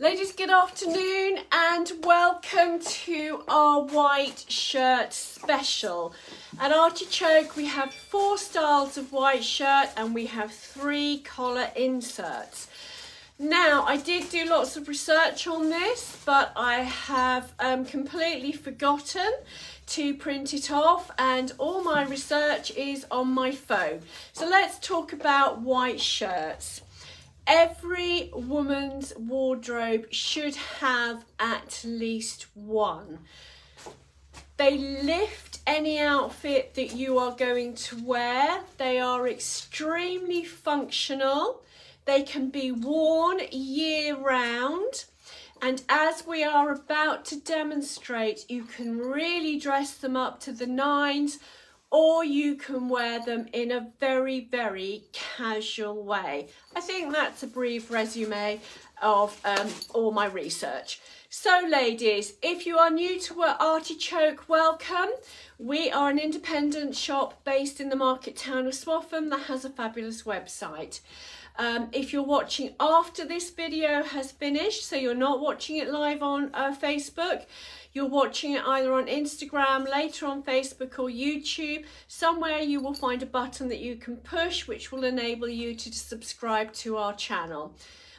Ladies, good afternoon and welcome to our white shirt special. At Artichoke we have four styles of white shirt and we have three collar inserts. Now, I did do lots of research on this, but I have um, completely forgotten to print it off and all my research is on my phone. So let's talk about white shirts every woman's wardrobe should have at least one. They lift any outfit that you are going to wear. They are extremely functional. They can be worn year round. And as we are about to demonstrate, you can really dress them up to the nines or you can wear them in a very, very casual way. I think that's a brief resume of um, all my research. So ladies, if you are new to Artichoke, welcome. We are an independent shop based in the market town of Swaffham that has a fabulous website. Um, if you're watching after this video has finished, so you're not watching it live on uh, Facebook, you're watching it either on Instagram, later on Facebook or YouTube. Somewhere you will find a button that you can push which will enable you to subscribe to our channel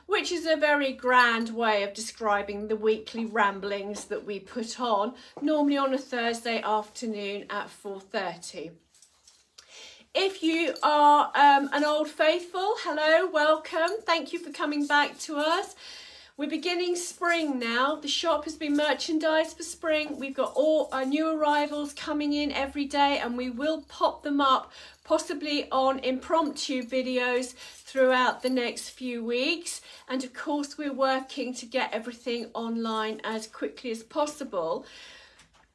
which is a very grand way of describing the weekly ramblings that we put on, normally on a Thursday afternoon at 4.30. If you are um, an old faithful, hello, welcome. Thank you for coming back to us. We're beginning spring now. The shop has been merchandised for spring. We've got all our new arrivals coming in every day and we will pop them up possibly on impromptu videos throughout the next few weeks. And of course, we're working to get everything online as quickly as possible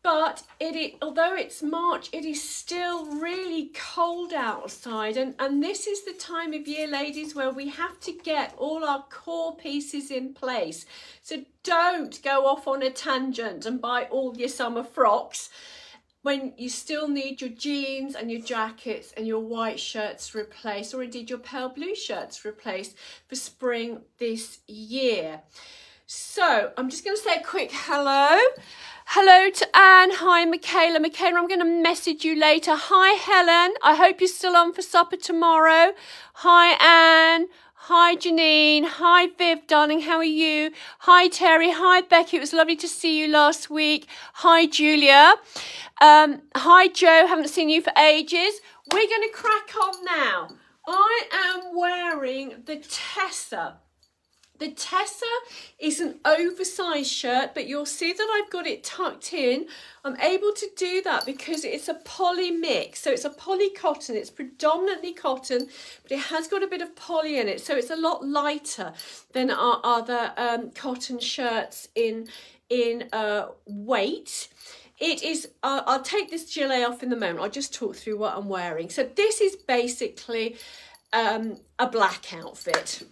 but it although it's March, it is still really cold outside. And, and this is the time of year, ladies, where we have to get all our core pieces in place. So don't go off on a tangent and buy all your summer frocks when you still need your jeans and your jackets and your white shirts replaced, or indeed your pale blue shirts replaced for spring this year. So I'm just going to say a quick hello. Hello to Anne. Hi, Michaela. Michaela, I'm going to message you later. Hi, Helen. I hope you're still on for supper tomorrow. Hi, Anne. Hi, Janine. Hi, Viv, darling. How are you? Hi, Terry. Hi, Becky. It was lovely to see you last week. Hi, Julia. Um, hi, Joe. Haven't seen you for ages. We're going to crack on now. I am wearing the Tessa the Tessa is an oversized shirt, but you'll see that I've got it tucked in. I'm able to do that because it's a poly mix. So it's a poly cotton. It's predominantly cotton, but it has got a bit of poly in it. So it's a lot lighter than our other um, cotton shirts in, in uh, weight. It is, uh, I'll take this gilet off in the moment. I'll just talk through what I'm wearing. So this is basically um, a black outfit.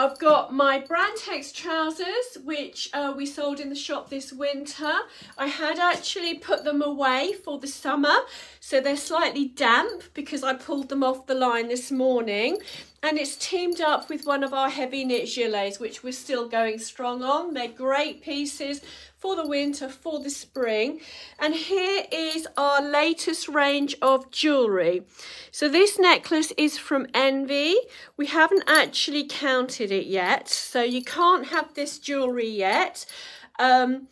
I've got my Brandtex trousers, which uh, we sold in the shop this winter. I had actually put them away for the summer, so they're slightly damp because I pulled them off the line this morning. And it's teamed up with one of our heavy knit gilets, which we're still going strong on. They're great pieces for the winter, for the spring. And here is our latest range of jewellery. So this necklace is from Envy. We haven't actually counted it yet, so you can't have this jewellery yet. Um,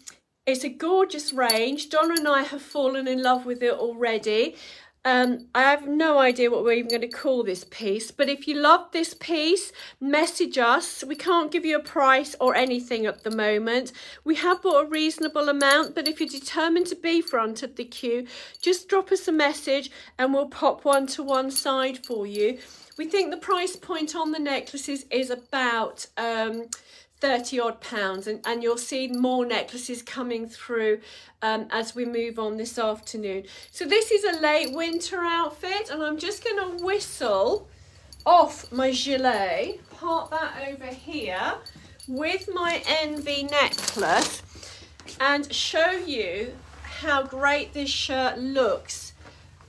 it's a gorgeous range. Donna and I have fallen in love with it already. Um, I have no idea what we're even going to call this piece, but if you love this piece, message us. We can't give you a price or anything at the moment. We have bought a reasonable amount, but if you're determined to be front of the queue, just drop us a message and we'll pop one to one side for you. We think the price point on the necklaces is about... Um, 30 odd pounds and, and you'll see more necklaces coming through um, as we move on this afternoon. So this is a late winter outfit and I'm just going to whistle off my gilet, part that over here with my Envy necklace and show you how great this shirt looks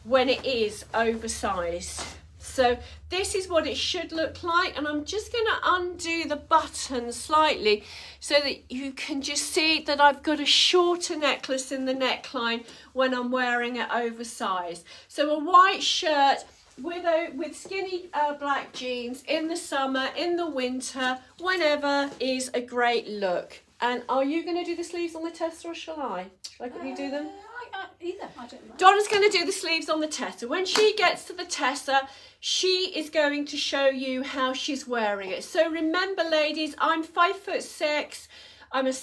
when it is oversized. So this is what it should look like and I'm just going to undo the button slightly so that you can just see that I've got a shorter necklace in the neckline when I'm wearing it oversized. So a white shirt with a, with skinny uh, black jeans in the summer, in the winter, whenever is a great look. And are you going to do the sleeves on the test or shall I? I quickly uh, do them? Either, I don't. Donna's going to do the sleeves on the Tessa. When she gets to the Tessa, she is going to show you how she's wearing it. So remember, ladies, I'm five foot six. I'm a,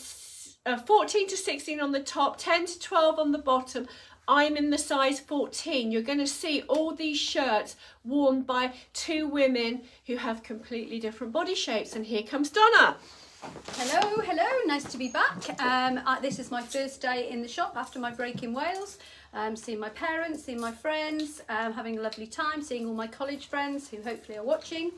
a 14 to 16 on the top, 10 to 12 on the bottom. I'm in the size 14. You're going to see all these shirts worn by two women who have completely different body shapes. And here comes Donna. Hello, hello, nice to be back. Um, uh, this is my first day in the shop after my break in Wales. Um, seeing my parents, seeing my friends, um, having a lovely time, seeing all my college friends who hopefully are watching.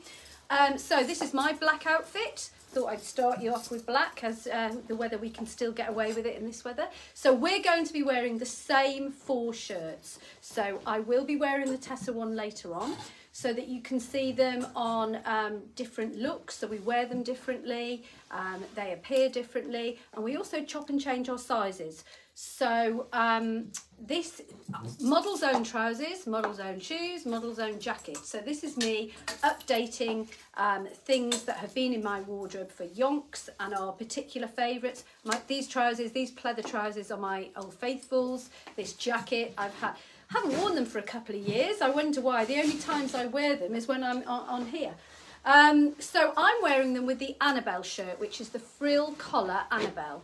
Um, so this is my black outfit. Thought I'd start you off with black as uh, the weather we can still get away with it in this weather. So we're going to be wearing the same four shirts. So I will be wearing the Tessa one later on so that you can see them on um, different looks. So we wear them differently, um, they appear differently, and we also chop and change our sizes. So um, this model's own trousers, model's own shoes, model's own jacket. So this is me updating um, things that have been in my wardrobe for yonks and are particular favourites. Like these trousers, these pleather trousers are my Old Faithfuls. This jacket I've had haven't worn them for a couple of years. I wonder why. The only times I wear them is when I'm on, on here. Um, so I'm wearing them with the Annabelle shirt, which is the frill collar Annabelle.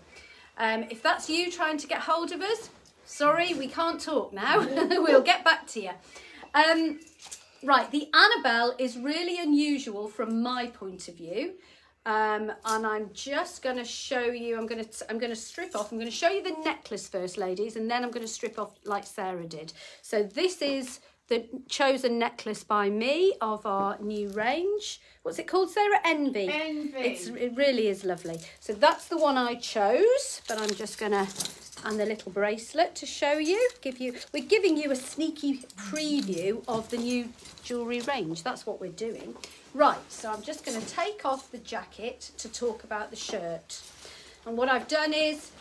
Um, if that's you trying to get hold of us, sorry, we can't talk now. we'll get back to you. Um, right, the Annabelle is really unusual from my point of view. Um, and I'm just going to show you, I'm going to, I'm going to strip off, I'm going to show you the necklace first, ladies, and then I'm going to strip off like Sarah did. So this is the chosen necklace by me of our new range. What's it called, Sarah? Envy. Envy. It's, it really is lovely. So that's the one I chose, but I'm just going to, and the little bracelet to show you. Give you. We're giving you a sneaky preview of the new jewellery range. That's what we're doing. Right, so I'm just going to take off the jacket to talk about the shirt. And what I've done is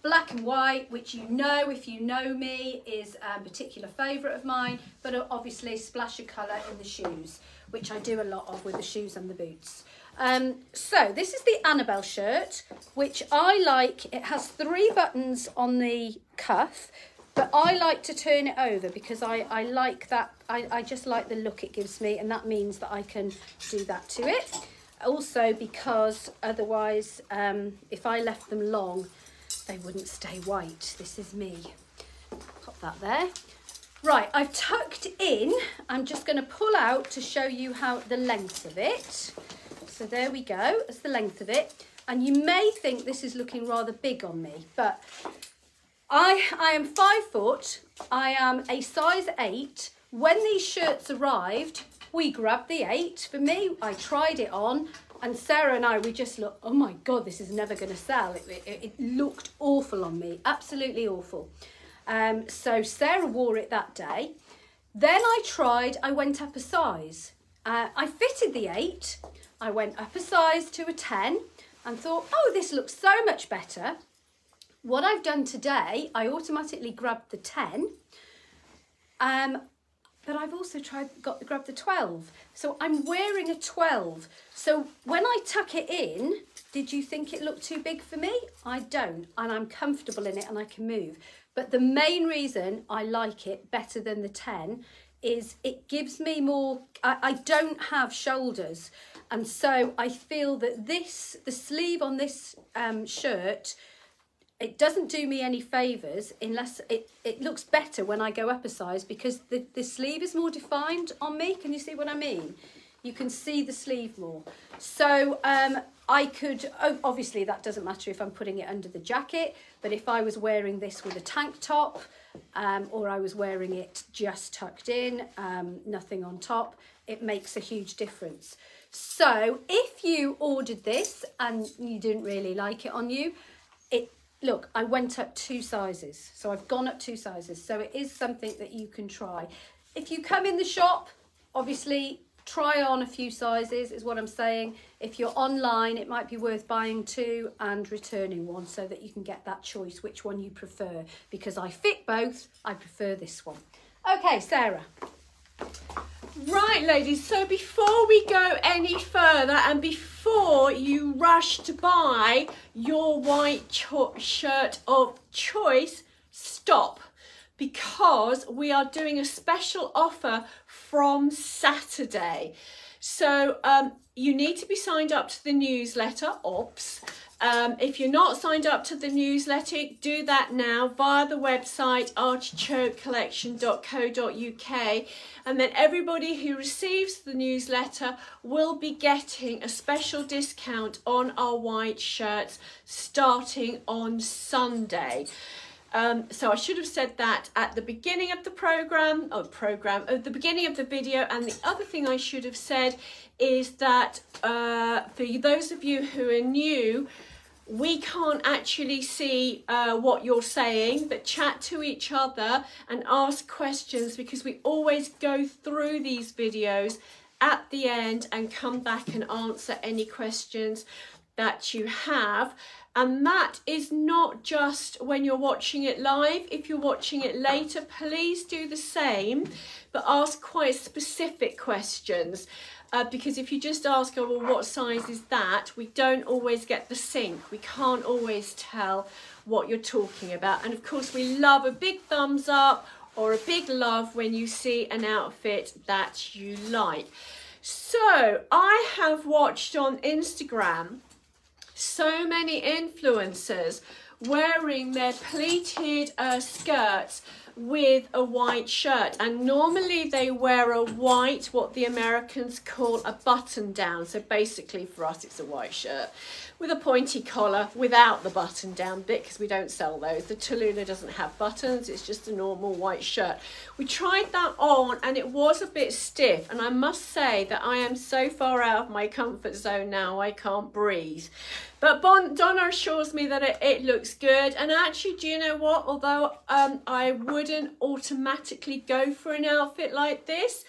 black and white, which you know, if you know me, is a particular favourite of mine, but obviously splash of colour in the shoes, which I do a lot of with the shoes and the boots. Um, so this is the Annabelle shirt, which I like. It has three buttons on the cuff, but I like to turn it over because I, I like that, I, I just like the look it gives me and that means that I can do that to it. Also because otherwise, um, if I left them long, they wouldn't stay white. This is me. Pop that there. Right, I've tucked in. I'm just going to pull out to show you how the length of it. So there we go. That's the length of it. And you may think this is looking rather big on me, but I, I am five foot. I am a size eight. When these shirts arrived, we grabbed the eight. For me, I tried it on and Sarah and I, we just looked, oh my God, this is never going to sell. It, it, it, looked awful on me, absolutely awful. Um, so Sarah wore it that day. Then I tried, I went up a size. Uh, I fitted the eight. I went up a size to a 10 and thought, oh, this looks so much better. What I've done today, I automatically grabbed the 10, um, but I've also tried got grabbed the 12. So I'm wearing a 12. So when I tuck it in, did you think it looked too big for me? I don't, and I'm comfortable in it and I can move. But the main reason I like it better than the 10 is it gives me more, I, I don't have shoulders. And so I feel that this, the sleeve on this um, shirt it doesn't do me any favours unless it, it looks better when I go up a size because the, the sleeve is more defined on me. Can you see what I mean? You can see the sleeve more. So um, I could, obviously that doesn't matter if I'm putting it under the jacket, but if I was wearing this with a tank top um, or I was wearing it just tucked in, um, nothing on top, it makes a huge difference. So if you ordered this and you didn't really like it on you, look, I went up two sizes. So I've gone up two sizes. So it is something that you can try. If you come in the shop, obviously try on a few sizes is what I'm saying. If you're online, it might be worth buying two and returning one so that you can get that choice, which one you prefer. Because I fit both, I prefer this one. Okay, Sarah. Right, ladies, so before we go any further and before you rush to buy your white shirt of choice, stop because we are doing a special offer from Saturday. So um, you need to be signed up to the newsletter, OPS. Um, if you're not signed up to the newsletter, do that now via the website artichokecollection.co.uk and then everybody who receives the newsletter will be getting a special discount on our white shirts starting on Sunday. Um, so I should have said that at the beginning of the program, or program, at the beginning of the video. And the other thing I should have said is that uh, for those of you who are new, we can't actually see uh, what you're saying, but chat to each other and ask questions because we always go through these videos at the end and come back and answer any questions that you have. And that is not just when you're watching it live. If you're watching it later, please do the same, but ask quite specific questions. Uh, because if you just ask, oh, well, what size is that? We don't always get the sync. We can't always tell what you're talking about. And of course, we love a big thumbs up or a big love when you see an outfit that you like. So I have watched on Instagram so many influencers wearing their pleated uh, skirts with a white shirt and normally they wear a white what the Americans call a button down so basically for us it's a white shirt with a pointy collar without the button down bit because we don't sell those. The Tallulah doesn't have buttons, it's just a normal white shirt. We tried that on and it was a bit stiff and I must say that I am so far out of my comfort zone now I can't breathe. But bon Donna assures me that it, it looks good and actually do you know what although um, I wouldn't automatically go for an outfit like this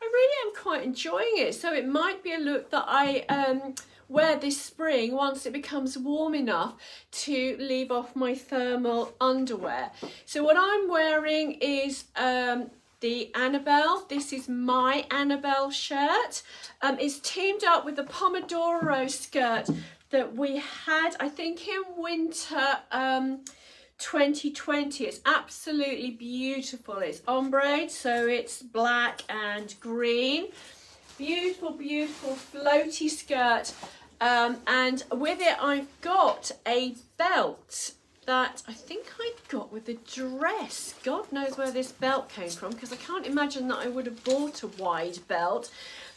I really am quite enjoying it so it might be a look that I um, wear this spring once it becomes warm enough to leave off my thermal underwear. So what I'm wearing is um, the Annabelle. This is my Annabelle shirt. Um, it's teamed up with the Pomodoro skirt that we had, I think in winter um, 2020. It's absolutely beautiful. It's ombre, so it's black and green. Beautiful, beautiful floaty skirt. Um, and with it, I've got a belt that I think I got with the dress. God knows where this belt came from because I can't imagine that I would have bought a wide belt.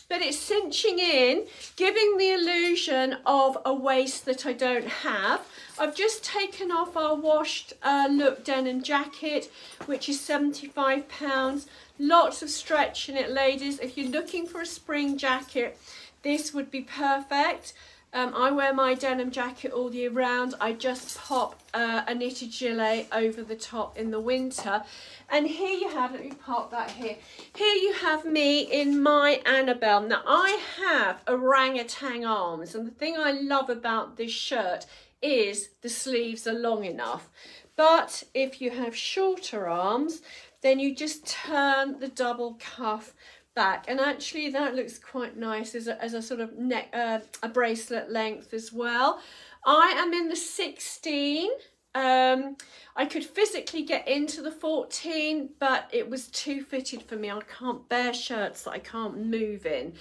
But it's cinching in, giving the illusion of a waist that I don't have. I've just taken off our washed uh, look denim jacket, which is £75. Lots of stretch in it, ladies. If you're looking for a spring jacket, this would be perfect. Um, I wear my denim jacket all year round. I just pop uh, a knitted gilet over the top in the winter. And here you have, let me pop that here. Here you have me in my Annabelle. Now I have orangutan arms and the thing I love about this shirt is the sleeves are long enough. But if you have shorter arms, then you just turn the double cuff back. And actually that looks quite nice as a, as a sort of neck uh, a bracelet length as well. I am in the 16 um, I could physically get into the 14 but it was too fitted for me. I can't bear shirts that I can't move in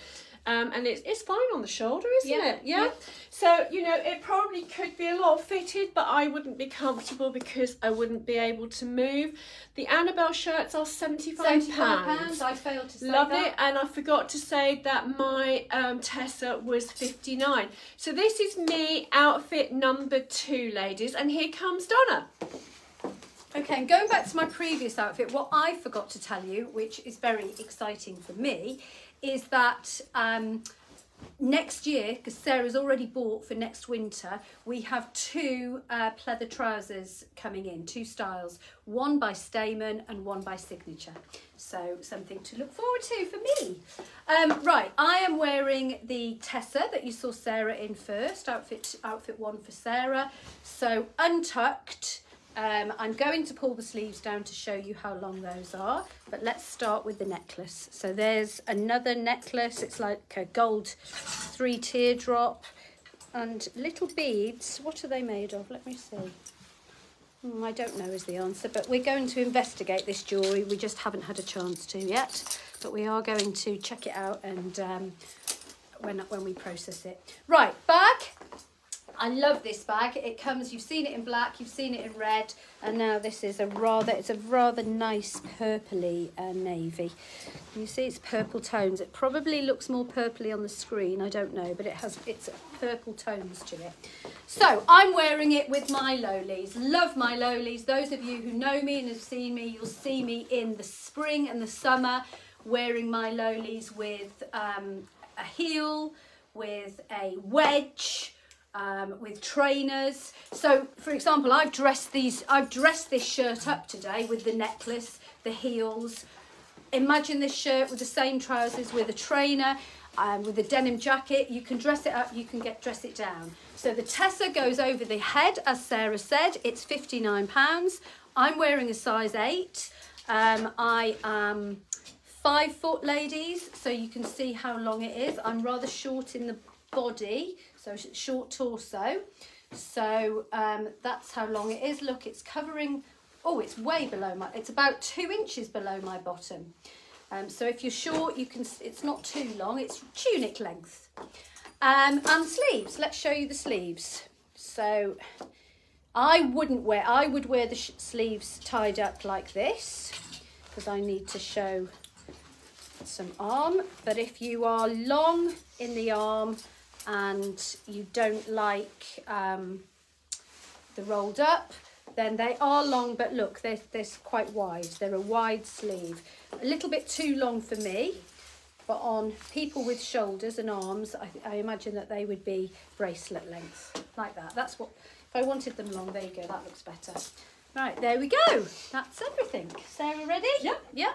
um, and it's, it's fine on the shoulder, isn't yeah. it? Yeah? yeah. So, you know, it probably could be a lot fitted, but I wouldn't be comfortable because I wouldn't be able to move. The Annabelle shirts are £75. £75, I failed to say Love that. it, and I forgot to say that my um, Tessa was 59 So this is me, outfit number two, ladies, and here comes Donna. Okay, and going back to my previous outfit, what I forgot to tell you, which is very exciting for me, is that um, next year, because Sarah's already bought for next winter, we have two uh, pleather trousers coming in, two styles, one by Stamen and one by Signature. So something to look forward to for me. Um, right, I am wearing the Tessa that you saw Sarah in first, outfit, outfit one for Sarah. So untucked, um, I'm going to pull the sleeves down to show you how long those are, but let's start with the necklace. So there's another necklace. It's like a gold three teardrop and little beads. What are they made of? Let me see. Hmm, I don't know is the answer, but we're going to investigate this jewellery. We just haven't had a chance to yet, but we are going to check it out and um, when, when we process it. Right, bag. I love this bag. It comes, you've seen it in black, you've seen it in red, and now this is a rather, it's a rather nice purpley uh, navy. You see it's purple tones. It probably looks more purpley on the screen, I don't know, but it has, it's purple tones to it. So I'm wearing it with my lowlies. Love my lowlies. Those of you who know me and have seen me, you'll see me in the spring and the summer wearing my lowlies with um, a heel, with a wedge, um, with trainers. So, for example, I've dressed these. I've dressed this shirt up today with the necklace, the heels. Imagine this shirt with the same trousers, with a trainer, um, with a denim jacket. You can dress it up. You can get dress it down. So the Tessa goes over the head, as Sarah said. It's fifty nine pounds. I'm wearing a size eight. Um, I am five foot, ladies, so you can see how long it is. I'm rather short in the body, so short torso. So um, that's how long it is. Look, it's covering, oh, it's way below my, it's about two inches below my bottom. Um, so if you're short, you can, it's not too long, it's tunic length. Um, and sleeves, let's show you the sleeves. So I wouldn't wear, I would wear the sleeves tied up like this because I need to show some arm. But if you are long in the arm, and you don't like um, the rolled up, then they are long, but look, they're, they're quite wide. They're a wide sleeve. A little bit too long for me, but on people with shoulders and arms, I, I imagine that they would be bracelet length, like that. That's what, if I wanted them long, there you go, that looks better. Right, there we go. That's everything. Sarah, ready? Yep. Yep.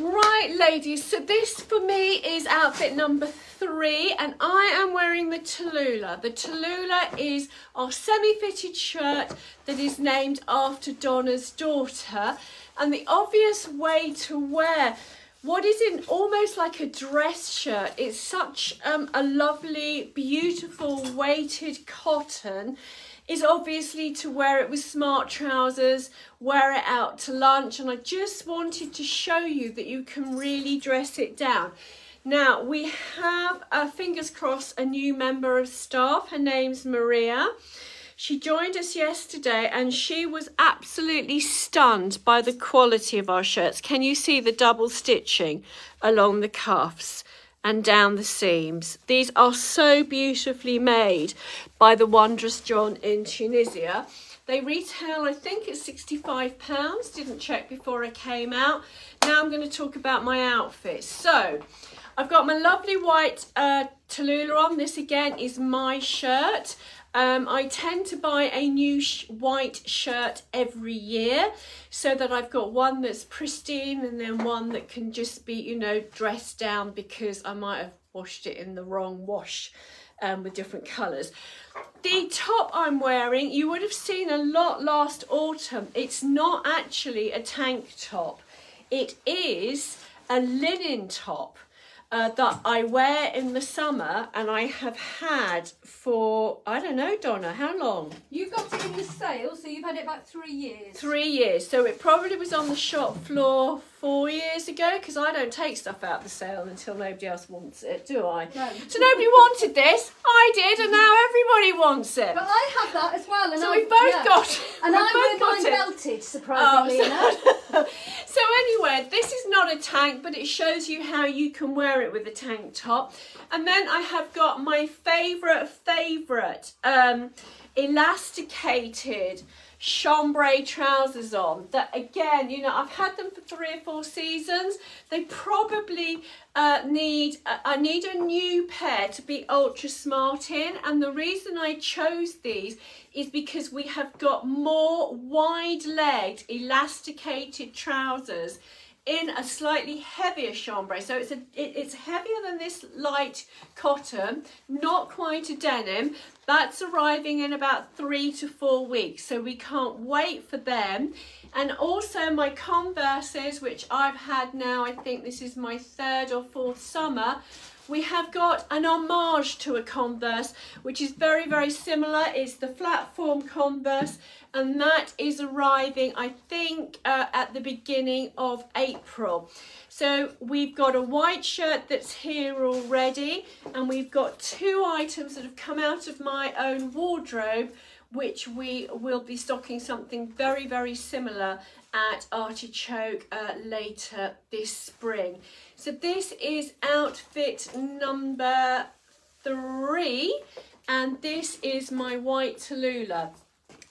Right, ladies, so this for me is outfit number three, and I am wearing the Tallulah. The Tallulah is our semi-fitted shirt that is named after Donna's daughter, and the obvious way to wear what is in almost like a dress shirt. It's such um, a lovely, beautiful weighted cotton is obviously to wear it with smart trousers, wear it out to lunch, and I just wanted to show you that you can really dress it down. Now, we have, uh, fingers crossed, a new member of staff. Her name's Maria. She joined us yesterday and she was absolutely stunned by the quality of our shirts. Can you see the double stitching along the cuffs? And down the seams. These are so beautifully made by the Wondrous John in Tunisia. They retail, I think it's £65. Didn't check before I came out. Now I'm going to talk about my outfit. So, I've got my lovely white uh, Tallulah on. This again is my shirt. Um, I tend to buy a new sh white shirt every year so that I've got one that's pristine and then one that can just be, you know, dressed down because I might have washed it in the wrong wash um, with different colours. The top I'm wearing, you would have seen a lot last autumn. It's not actually a tank top. It is a linen top uh, that I wear in the summer and I have had for, I don't know, Donna, how long? You got it in the sale, so you've had it about three years. Three years. So it probably was on the shop floor four years ago because I don't take stuff out of the sale until nobody else wants it, do I? No. So nobody wanted this. I did, and now everybody wants it. But I have that as well. And so I, we've both yeah. got it. And I both mine got it. belted, surprisingly Oh, enough. so anyway, this is not a tank, but it shows you how you can wear it with a tank top. And then I have got my favourite, favourite um, elasticated chambray trousers on that again you know I've had them for three or four seasons. They probably uh, need uh, I need a new pair to be ultra smart in. And the reason I chose these is because we have got more wide legged elasticated trousers in a slightly heavier chambray. So it's a it, it's heavier than this light cotton, not quite a denim. That's arriving in about three to four weeks. So we can't wait for them. And also my Converses, which I've had now, I think this is my third or fourth summer, we have got an homage to a Converse, which is very, very similar. It's the flat form Converse, and that is arriving, I think, uh, at the beginning of April. So we've got a white shirt that's here already, and we've got two items that have come out of my own wardrobe, which we will be stocking something very, very similar at Artichoke uh, later this spring. So this is outfit number three, and this is my white Tallulah.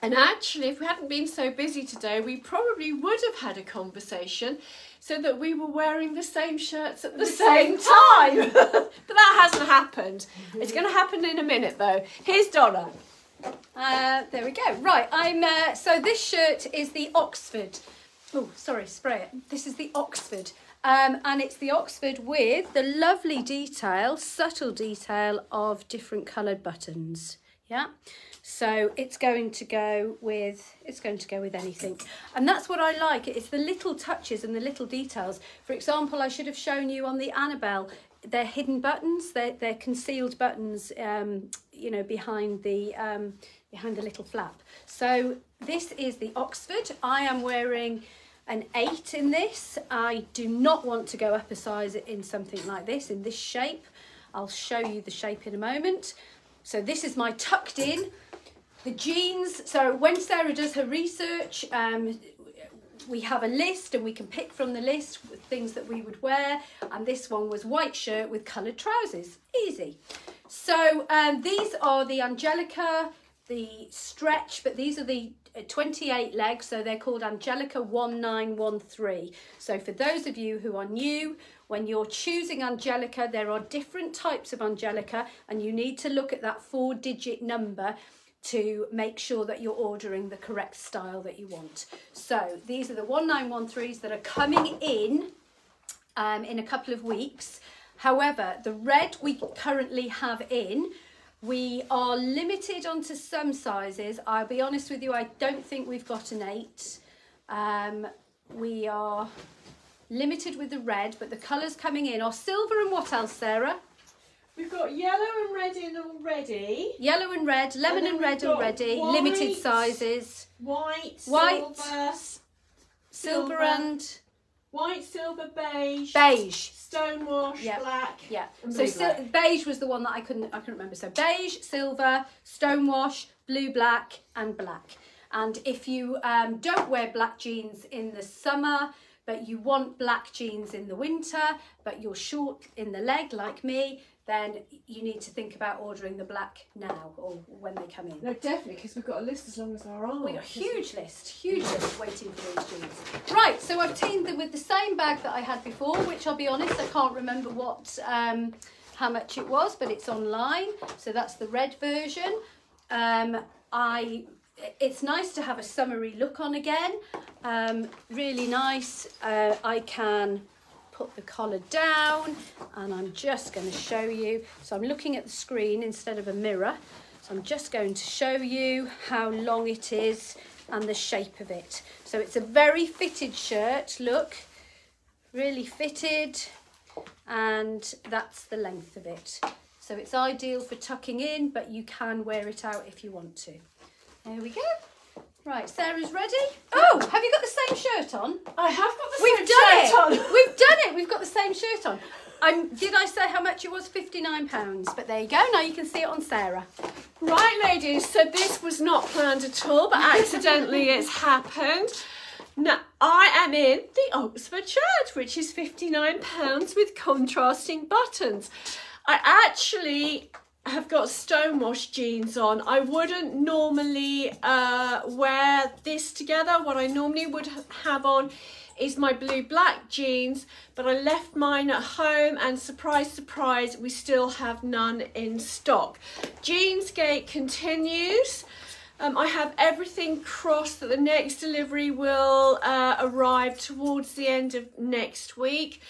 And actually, if we hadn't been so busy today, we probably would have had a conversation so that we were wearing the same shirts at the, the same, same, time. but that hasn't happened. It's going to happen in a minute though. Here's Donna. Uh, there we go. Right, I'm. Uh, so this shirt is the Oxford. Oh, sorry, spray it. This is the Oxford. Um, and it's the Oxford with the lovely detail, subtle detail of different coloured buttons. Yeah. So it's going to go with, it's going to go with anything. And that's what I like. It's the little touches and the little details. For example, I should have shown you on the Annabelle, they're hidden buttons, they're, they're concealed buttons, um, you know, behind the, um, behind the little flap. So this is the Oxford. I am wearing an eight in this. I do not want to go up a size in something like this, in this shape. I'll show you the shape in a moment. So this is my tucked in the jeans, so when Sarah does her research, um, we have a list and we can pick from the list things that we would wear. And this one was white shirt with coloured trousers. Easy. So um, these are the Angelica, the stretch, but these are the 28 legs, so they're called Angelica 1913. So for those of you who are new, when you're choosing Angelica, there are different types of Angelica and you need to look at that four digit number to make sure that you're ordering the correct style that you want. So these are the 1913s that are coming in um, in a couple of weeks. However, the red we currently have in, we are limited onto some sizes. I'll be honest with you, I don't think we've got an eight. Um, we are limited with the red, but the colours coming in are silver and what else, Sarah? We've got yellow and red in already. Yellow and red, lemon and, and red already, white, limited sizes. White, white, silver, silver, and white, silver, beige, beige, stonewash, yep. black. Yeah. So black. beige was the one that I couldn't I couldn't remember. So beige, silver, stonewash, blue, black, and black. And if you um, don't wear black jeans in the summer, but you want black jeans in the winter, but you're short in the leg like me, then you need to think about ordering the black now or when they come in. No, definitely, because we've got a list as long as our arm. We've got a huge list, huge list waiting for these jeans. Right, so I've teamed them with the same bag that I had before, which I'll be honest, I can't remember what, um, how much it was, but it's online. So that's the red version. Um, I it's nice to have a summery look on again. Um, really nice. Uh, I can put the collar down and I'm just going to show you. So I'm looking at the screen instead of a mirror. So I'm just going to show you how long it is and the shape of it. So it's a very fitted shirt, look, really fitted and that's the length of it. So it's ideal for tucking in, but you can wear it out if you want to. There we go. Right, Sarah's ready. Oh, have you got the same shirt on? I have got the We've same done shirt it. on. We've done it. We've got the same shirt on. Um, did I say how much it was? £59. But there you go. Now you can see it on Sarah. Right, ladies. So this was not planned at all, but accidentally it's happened. Now, I am in the Oxford shirt, which is £59 with contrasting buttons. I actually have got stonewash jeans on. I wouldn't normally uh, wear this together. What I normally would have on is my blue black jeans, but I left mine at home and surprise, surprise, we still have none in stock. Jeansgate continues. Um, I have everything crossed that the next delivery will uh, arrive towards the end of next week.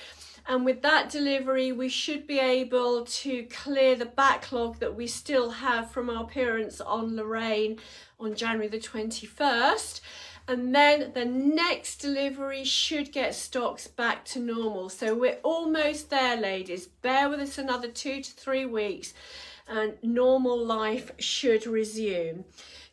And with that delivery, we should be able to clear the backlog that we still have from our appearance on Lorraine on January the 21st. And then the next delivery should get stocks back to normal. So we're almost there, ladies. Bear with us another two to three weeks and normal life should resume.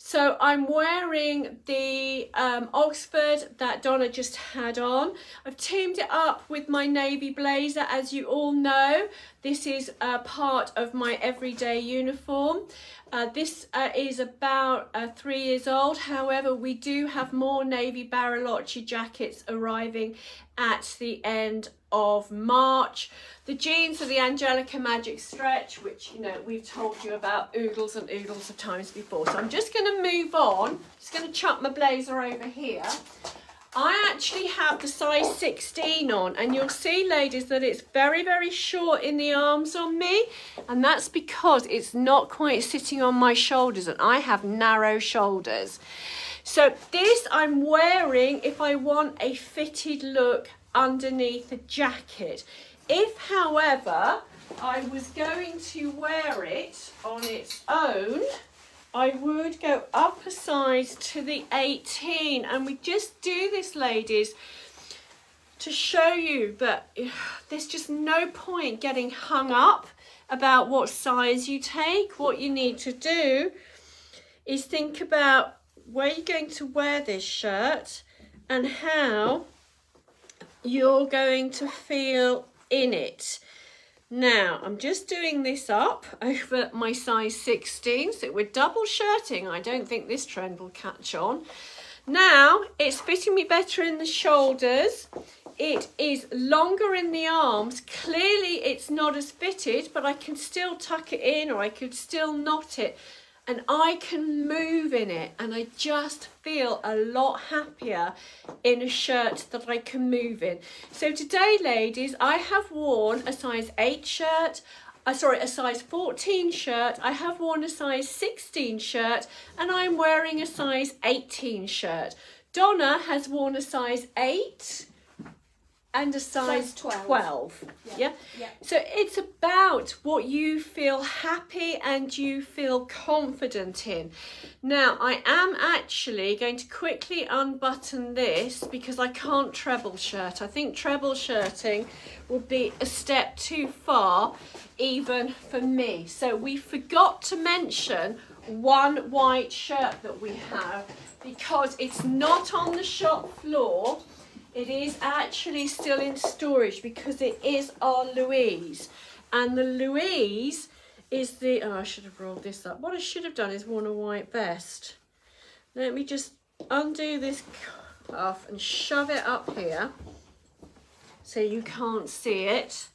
So I'm wearing the um, Oxford that Donna just had on. I've teamed it up with my navy blazer. As you all know, this is a part of my everyday uniform. Uh, this uh, is about uh, three years old. However, we do have more navy Bariloche jackets arriving at the end of March. The jeans are the Angelica Magic Stretch, which, you know, we've told you about oodles and oodles of times before. So I'm just going to move on. Just going to chuck my blazer over here. I actually have the size 16 on and you'll see ladies that it's very very short in the arms on me and that's because it's not quite sitting on my shoulders and I have narrow shoulders. So this I'm wearing if I want a fitted look underneath a jacket. If, however, I was going to wear it on its own, I would go up a size to the 18. And we just do this, ladies, to show you that there's just no point getting hung up about what size you take. What you need to do is think about where you're going to wear this shirt and how you're going to feel in it. Now, I'm just doing this up over my size 16, so we're double shirting. I don't think this trend will catch on. Now, it's fitting me better in the shoulders. It is longer in the arms. Clearly, it's not as fitted, but I can still tuck it in or I could still knot it and I can move in it and I just feel a lot happier in a shirt that I can move in. So today, ladies, I have worn a size 8 shirt, uh, sorry, a size 14 shirt, I have worn a size 16 shirt, and I'm wearing a size 18 shirt. Donna has worn a size 8, and a size, size 12. 12. Yeah. yeah. yeah. So it's about what you feel happy and you feel confident in. Now, I am actually going to quickly unbutton this because I can't treble shirt. I think treble shirting would be a step too far even for me. So we forgot to mention one white shirt that we have because it's not on the shop floor it is actually still in storage because it is our Louise. And the Louise is the, oh, I should have rolled this up. What I should have done is worn a white vest. Let me just undo this cuff and shove it up here so you can't see it.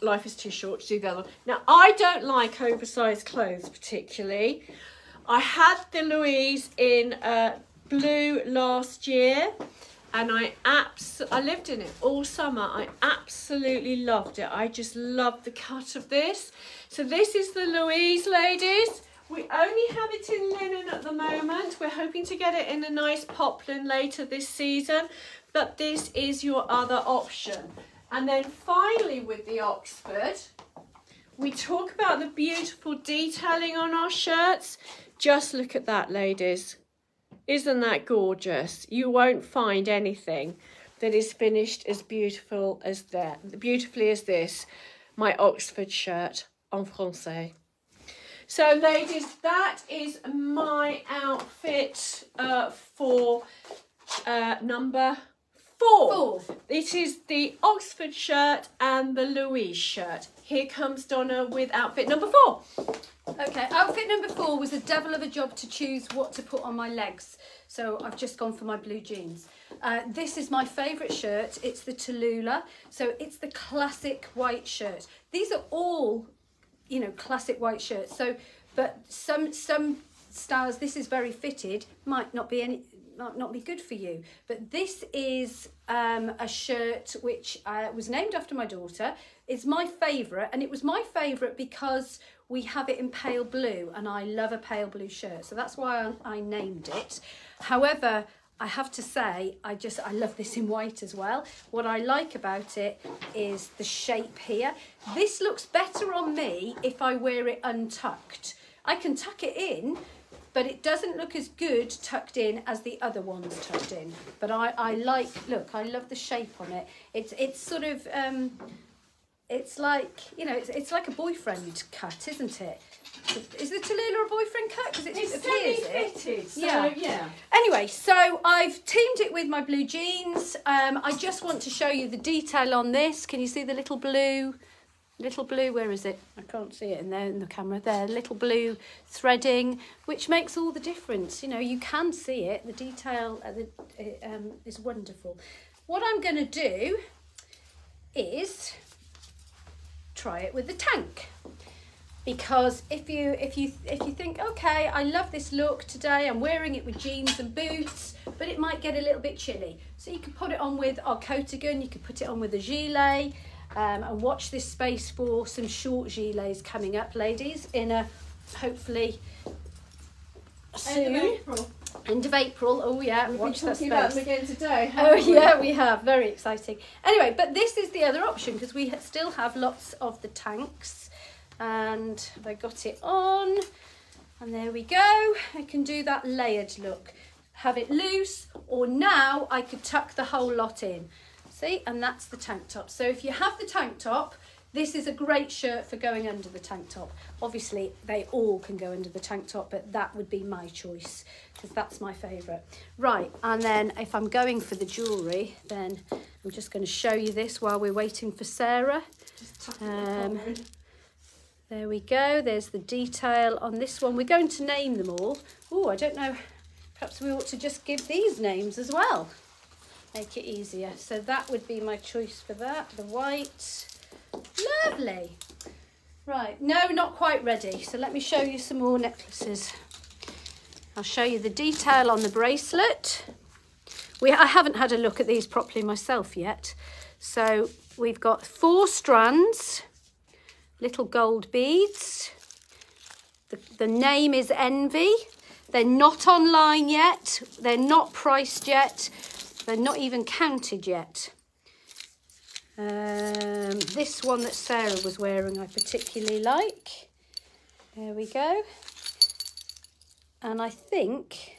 Life is too short to do other. Now, I don't like oversized clothes particularly. I had the Louise in uh, blue last year and I abs I lived in it all summer. I absolutely loved it. I just love the cut of this. So this is the Louise ladies. We only have it in linen at the moment. We're hoping to get it in a nice poplin later this season, but this is your other option. And then finally with the Oxford, we talk about the beautiful detailing on our shirts. Just look at that, ladies. Isn't that gorgeous? You won't find anything that is finished as beautiful as that, beautifully as this, my Oxford shirt en français. So ladies, that is my outfit uh, for uh, number four. four. It is the Oxford shirt and the Louise shirt. Here comes Donna with outfit number four. Okay, outfit number four was a devil of a job to choose what to put on my legs. So I've just gone for my blue jeans. Uh, this is my favourite shirt. It's the Tallulah. So it's the classic white shirt. These are all you know, classic white shirts. So, but some some styles, this is very fitted, might not be any might not be good for you. But this is um, a shirt which uh, was named after my daughter. It's my favourite, and it was my favourite because we have it in pale blue, and I love a pale blue shirt, so that's why I, I named it. However, I have to say, I just, I love this in white as well. What I like about it is the shape here. This looks better on me if I wear it untucked. I can tuck it in, but it doesn't look as good tucked in as the other ones tucked in. But I, I like, look, I love the shape on it. It's, it's sort of, um, it's like, you know, it's, it's like a boyfriend cut, isn't it? Is the Tallulah a boyfriend cut? Because it It's appears it. semi-fitted, so Yeah. yeah. Anyway, so I've teamed it with my blue jeans. Um, I just want to show you the detail on this. Can you see the little blue? Little blue, where is it? I can't see it in there in the camera. There, little blue threading, which makes all the difference. You know, you can see it. The detail uh, the, uh, um, is wonderful. What I'm going to do is try it with the tank because if you if you if you think okay I love this look today I'm wearing it with jeans and boots but it might get a little bit chilly so you can put it on with our coatigan you can put it on with a gilet um, and watch this space for some short gilets coming up ladies in a hopefully soon End of April. end of April oh yeah We've watch been that talking space about them again today. Oh we? yeah, we have. Very exciting. Anyway, but this is the other option because we still have lots of the tanks, and I got it on, and there we go. I can do that layered look. Have it loose, or now I could tuck the whole lot in. See, and that's the tank top. So if you have the tank top, this is a great shirt for going under the tank top. Obviously, they all can go under the tank top, but that would be my choice because that's my favourite. Right, and then if I'm going for the jewellery, then I'm just going to show you this while we're waiting for Sarah. Just Um. There we go. There's the detail on this one. We're going to name them all. Oh, I don't know. Perhaps we ought to just give these names as well. Make it easier. So that would be my choice for that. The white. Lovely. Right. No, not quite ready. So let me show you some more necklaces. I'll show you the detail on the bracelet. We, I haven't had a look at these properly myself yet. So we've got four strands little gold beads. The, the name is Envy. They're not online yet. They're not priced yet. They're not even counted yet. Um, this one that Sarah was wearing I particularly like. There we go. And I think...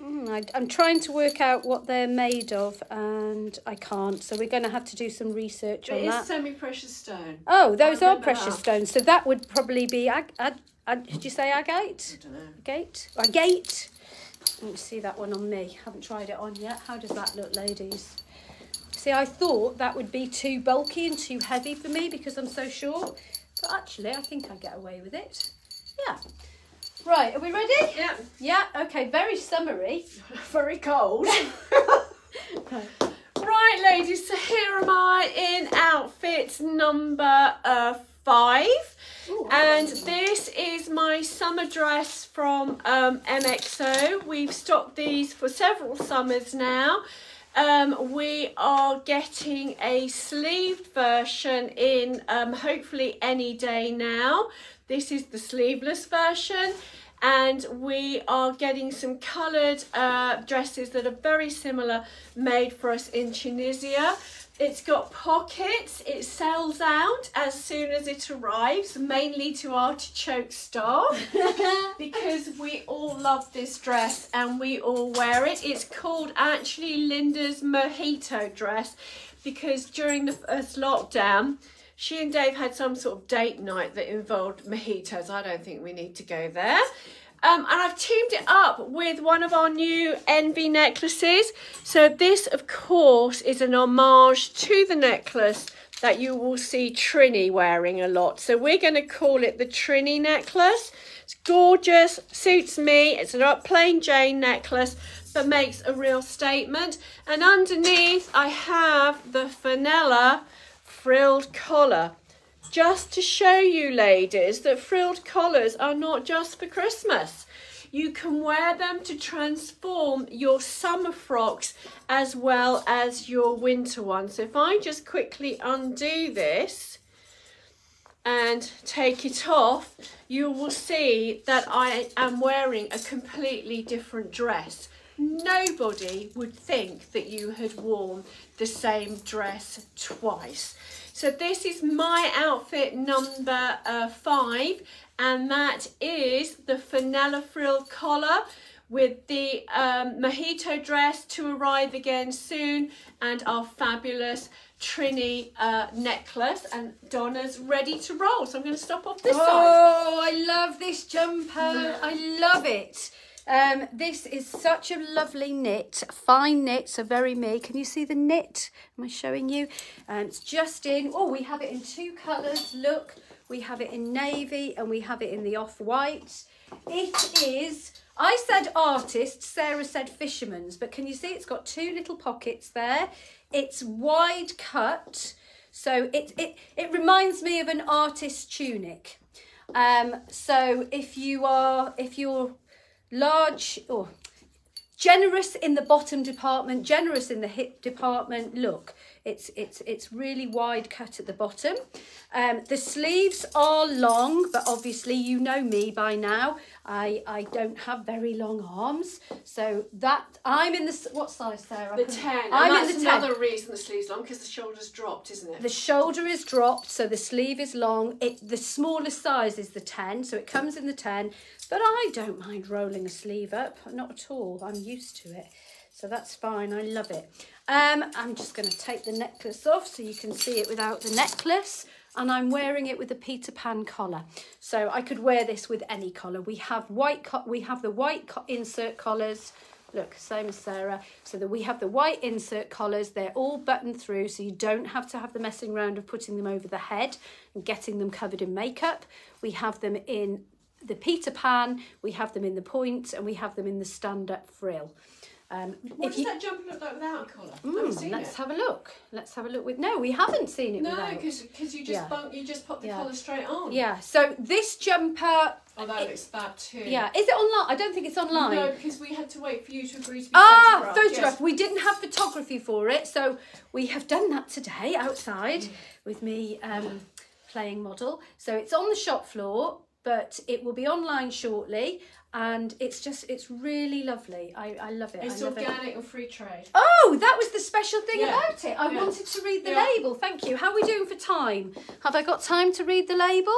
Mm, I, I'm trying to work out what they're made of and I can't. So we're going to have to do some research It on is that. semi-precious stone. Oh, those are precious stones. So that would probably be ag, ag, ag, did you say agate? I don't know. Agate? Agate? Let me see that one on me. Haven't tried it on yet. How does that look, ladies? See, I thought that would be too bulky and too heavy for me because I'm so short. But actually, I think I get away with it. Yeah. Right, are we ready? Yeah, Yeah, okay, very summery. very cold. right, ladies, so here am I in outfit number uh, five. And this is my summer dress from um, MXO. We've stocked these for several summers now. Um, we are getting a sleeved version in um, hopefully any day now. This is the sleeveless version and we are getting some coloured uh, dresses that are very similar made for us in Tunisia. It's got pockets, it sells out as soon as it arrives, mainly to artichoke staff because we all love this dress and we all wear it. It's called actually Linda's mojito dress because during the first lockdown, she and Dave had some sort of date night that involved mojitos. I don't think we need to go there. Um, and I've teamed it up with one of our new Envy necklaces. So this, of course, is an homage to the necklace that you will see Trinny wearing a lot. So we're going to call it the Trinny necklace. It's gorgeous, suits me. It's a plain Jane necklace, but makes a real statement. And underneath, I have the Fenella frilled collar. Just to show you ladies that frilled collars are not just for Christmas. You can wear them to transform your summer frocks as well as your winter ones. So if I just quickly undo this and take it off, you will see that I am wearing a completely different dress. Nobody would think that you had worn the same dress twice. So this is my outfit number uh, five and that is the Fenella frill collar with the um, mojito dress to arrive again soon and our fabulous Trinny uh, necklace and Donna's ready to roll. So I'm going to stop off this oh, side. Oh, I love this jumper. I love it. Um, this is such a lovely knit, fine knit, so very me. Can you see the knit? Am I showing you? Um, it's just in, oh, we have it in two colours. Look, we have it in navy and we have it in the off-white. It is, I said artist, Sarah said fisherman's, but can you see it's got two little pockets there. It's wide cut, so it, it, it reminds me of an artist tunic. Um, so if you are, if you're large or generous in the bottom department, generous in the hip department, look, it's, it's, it's really wide cut at the bottom. Um, the sleeves are long, but obviously you know me by now. I, I don't have very long arms. So that, I'm in the, what size, Sarah? The 10. I'm and in the 10. 10. another reason the sleeve's long, because the shoulder's dropped, isn't it? The shoulder is dropped, so the sleeve is long. It The smallest size is the 10, so it comes in the 10. But I don't mind rolling a sleeve up, not at all. I'm used to it. So that's fine, I love it. Um, I'm just going to take the necklace off so you can see it without the necklace. And I'm wearing it with a Peter Pan collar. So I could wear this with any collar. We have white, we have the white insert collars. Look, same as Sarah. So that we have the white insert collars. They're all buttoned through, so you don't have to have the messing around of putting them over the head and getting them covered in makeup. We have them in the Peter Pan, we have them in the point, and we have them in the stand-up frill. Um, what does you, that jumper look like without a collar? Mm, let's it. have a look. Let's have a look with. No, we haven't seen it. No, because because you just yeah. bunk, you just put the yeah. collar straight on. Yeah. So this jumper. Oh, that it, looks bad too. Yeah. Is it online? I don't think it's online. No, because we had to wait for you to agree to be ah, photographed. photograph. Yes. We didn't have photography for it, so we have done that today outside mm. with me um, playing model. So it's on the shop floor but it will be online shortly and it's just it's really lovely. I i love it. It's love organic it. and free trade. Oh that was the special thing yeah. about it. I yeah. wanted to read the yeah. label. Thank you. How are we doing for time? Have i got time to read the label?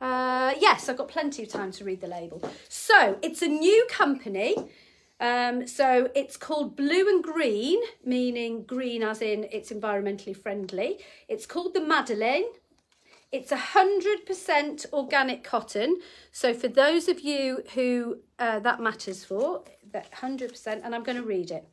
Uh yes i've got plenty of time to read the label. So it's a new company. Um, so it's called Blue and Green, meaning green as in it's environmentally friendly. It's called the Madeleine it's 100% organic cotton. So for those of you who uh, that matters for, that 100%, and I'm going to read it.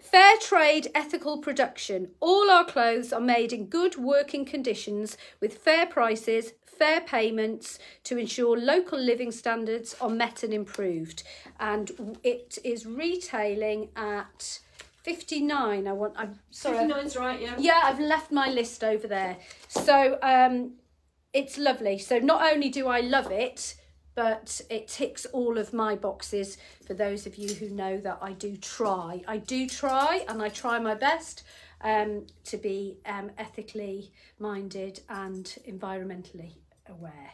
Fair trade, ethical production. All our clothes are made in good working conditions with fair prices, fair payments to ensure local living standards are met and improved. And it is retailing at 59 i want i'm sorry 59's right yeah yeah i've left my list over there so um it's lovely. So not only do I love it, but it ticks all of my boxes for those of you who know that I do try. I do try and I try my best um, to be um, ethically minded and environmentally aware.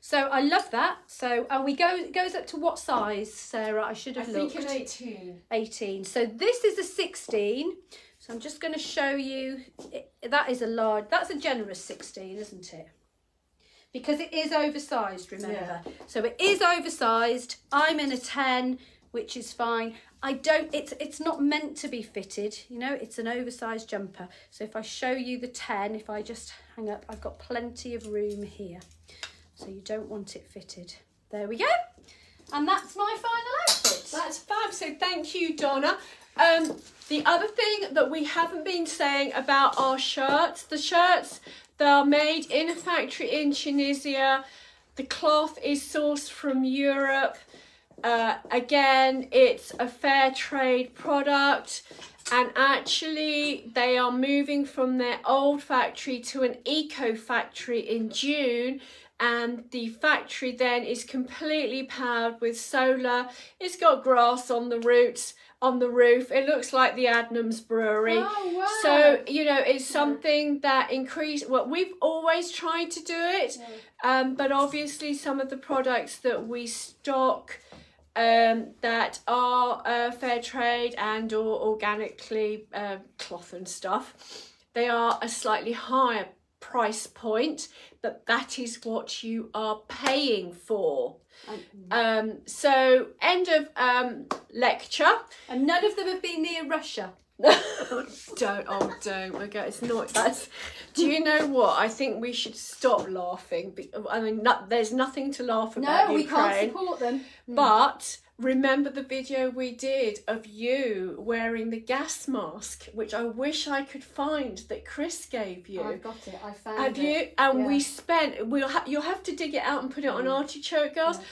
So I love that. So and we go it goes up to what size, Sarah? I should have I looked. I think an 18. 18. So this is a 16. So I'm just going to show you. That is a large. That's a generous 16, isn't it? Because it is oversized, remember. Yeah. So it is oversized. I'm in a 10, which is fine. I don't, it's, it's not meant to be fitted, you know, it's an oversized jumper. So if I show you the 10, if I just hang up, I've got plenty of room here. So you don't want it fitted. There we go. And that's my final outfit. That's fab. So thank you, Donna. Um, the other thing that we haven't been saying about our shirts, the shirts they are made in a factory in Tunisia. The cloth is sourced from Europe. Uh, again, it's a fair trade product, and actually, they are moving from their old factory to an eco factory in June. And the factory then is completely powered with solar. It's got grass on the roots on the roof. It looks like the Adnams Brewery. Oh, wow. So, you know, it's something that increase well, we've always tried to do it. Um, but obviously some of the products that we stock um, that are uh, fair trade and or organically uh, cloth and stuff, they are a slightly higher price point, but that is what you are paying for. Um, so end of um, lecture. And none of them have been near Russia. don't oh don't we're go it's not that's do you know what i think we should stop laughing i mean no, there's nothing to laugh about No, we can't support them. but remember the video we did of you wearing the gas mask which i wish i could find that chris gave you I've got it. I found have it. you and we spent we'll ha- you'll have to dig it out and put it on Mm. artichoke girls Yeah.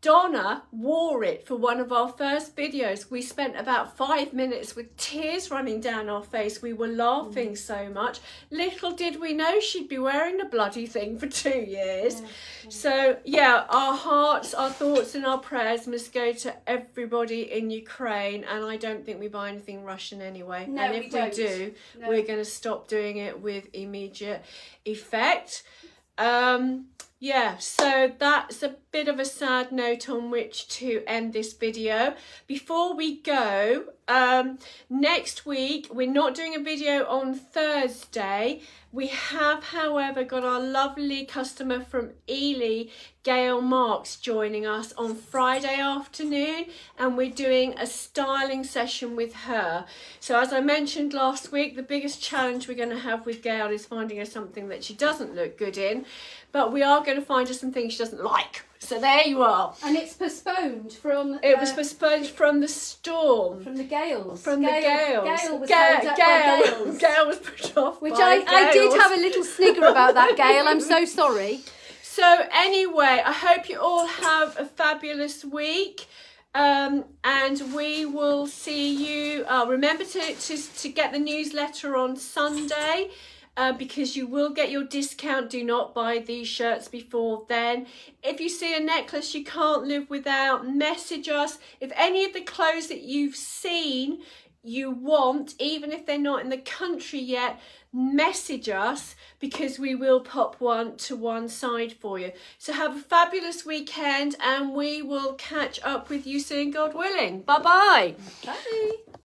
Donna wore it for one of our first videos. We spent about five minutes with tears running down our face. We were laughing Mm. so much. Little did we know she'd be wearing the bloody thing for two years. So, yeah, our hearts, our thoughts, and our prayers must go to everybody in Ukraine. And I don't think we buy anything Russian anyway. No, and we if we, don't. do, No. we're going to stop doing it with immediate effect. Um, yeah, so that's a bit of a sad note on which to end this video. Before we go, um, next week we're not doing a video on Thursday. We have, however, got our lovely customer from Ely, Gail Marks, joining us on Friday afternoon, and we're doing a styling session with her. So, as I mentioned last week, the biggest challenge we're going to have with Gail is finding her something that she doesn't look good in, but we are going to find her some things she doesn't like. So, there you are. And it's postponed from. It was postponed from the storm. from the Gales. From the Gales. Gale was Ga- held up by Gale- Gales. Gale was put off Which I, I did have a little snigger about that, Gail. I'm so sorry. So anyway, I hope you all have a fabulous week. Um, and we will see you. Uh, remember to, to, to get the newsletter on Sunday uh, because you will get your discount. Do not buy these shirts before then. If you see a necklace you can't live without, message us. If any of the clothes that you've seen you want, even if they're not in the country yet, message us because we will pop one to one side for you. So have a fabulous weekend and we will catch up with you soon, God willing. Bye bye. Bye.